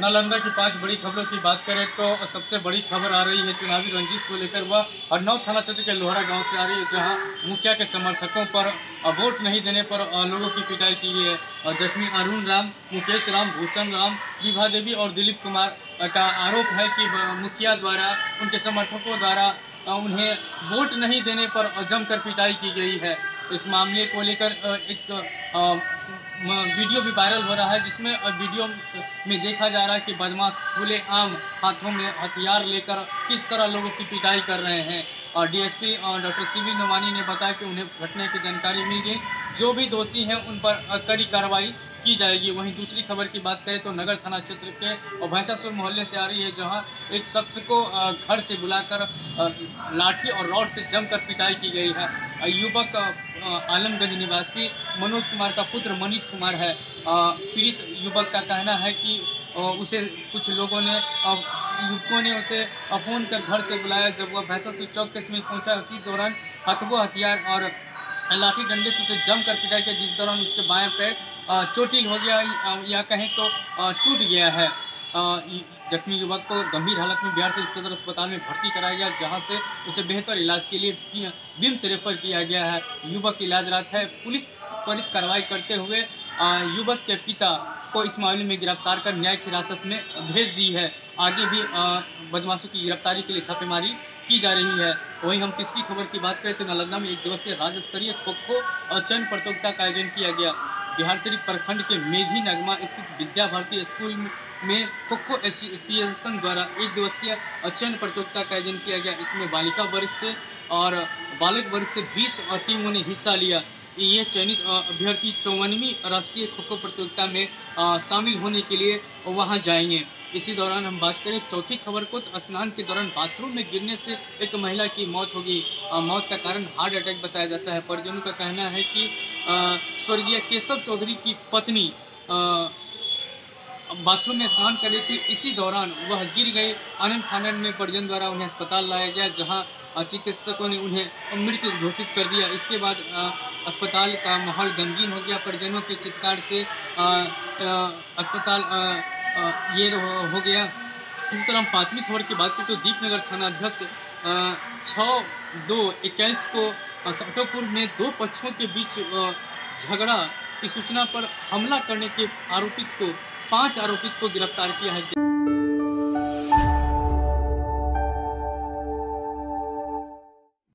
नालंदा की पाँच बड़ी खबरों की बात करें तो सबसे बड़ी खबर आ रही है, चुनावी रंजिश को लेकर वह हरनौ थाना क्षेत्र के लोहरा गाँव से आ रही है, जहाँ मुखिया के समर्थकों पर वोट नहीं देने पर लोगों की पिटाई की गई है। जख्मी अरुण राम, मुकेश राम, भूषण राम, विभा देवी और दिलीप कुमार का आरोप है कि मुखिया द्वारा, उनके समर्थकों द्वारा उन्हें वोट नहीं देने पर जमकर पिटाई की गई है। इस मामले को लेकर एक वीडियो भी वायरल हो रहा है, जिसमें वीडियो में देखा जा रहा है कि बदमाश खुले आम हाथों में हथियार लेकर किस तरह लोगों की पिटाई कर रहे हैं। और DSP doctor C V Nomani ने बताया कि उन्हें घटना की जानकारी मिल। गई जो भी दोषी हैं, उन पर कड़ी कार्रवाई की जाएगी। वहीं दूसरी खबर की बात करें तो नगर थाना क्षेत्र के और भैंसासुर मोहल्ले से आ रही है, जहाँ एक शख्स को घर से बुलाकर लाठी और रॉड से जमकर पिटाई की गई है। युवक आलमगंज निवासी मनोज कुमार का पुत्र मनीष कुमार है। पीड़ित युवक का कहना है कि उसे कुछ लोगों ने युवकों ने उसे फ़ोन कर घर से बुलाया। जब वह भैंसासुर चौक के समीप पहुँचा, उसी दौरान हथबो हथियार और लाठी डंडे से उसे जम कर पिटाई किया जिस दौरान उसके बाएँ पैर चोटिल हो गया, या कहें तो टूट गया है। जख्मी युवक को गंभीर हालत में बिहार से सदर अस्पताल में भर्ती कराया गया, जहाँ से उसे बेहतर इलाज के लिए बिम्स रेफर किया गया है। युवक इलाजरत है। पुलिस त्वरित कार्रवाई करते हुए युवक के पिता को इस मामले में गिरफ़्तार कर न्यायिक हिरासत में भेज दी है। आगे भी बदमाशों की गिरफ्तारी के लिए छापेमारी की जा रही है। वहीं हम तीसरी खबर की बात करें तो नालंदा में एक दिवसीय राज्य स्तरीय खो खो और चयन प्रतियोगिता का आयोजन किया गया। बिहार शरीफ प्रखंड के मेघी नगमा स्थित विद्या भारती स्कूल में खो खो एसोसिएशन द्वारा एक दिवसीय चयन प्रतियोगिता का आयोजन किया गया। इसमें बालिका वर्ग से और बालक वर्ग से 20 टीमों ने हिस्सा लिया। ये चयनित अभ्यर्थी चौवनवीं राष्ट्रीय खो खो प्रतियोगिता में शामिल होने के लिए वहाँ जाएँगे। इसी दौरान हम बात करें, चौथी खबर को तो स्नान के दौरान बाथरूम में गिरने से एक महिला की मौत हो गई। मौत का कारण हार्ट अटैक बताया जाता है। परिजनों का कहना है कि स्वर्गीय केशव चौधरी की पत्नी बाथरूम में स्नान कर रही थी इसी दौरान वह गिर गई आनंद फानंद में परिजन द्वारा उन्हें अस्पताल लाया गया, जहाँ चिकित्सकों ने उन्हें मृत घोषित कर दिया। इसके बाद अस्पताल का माहौल गमगीन हो गया। परिजनों के चित्कार से अस्पताल ये हो गया। इसी तरह हम पाँचवीं खबर की बात करें तो दीपनगर थाना अध्यक्ष छः दो इक्कीस को साटोपुर में दो पक्षों के बीच झगड़ा की सूचना पर हमला करने के आरोपित को पाँच आरोपित को गिरफ़्तार किया है।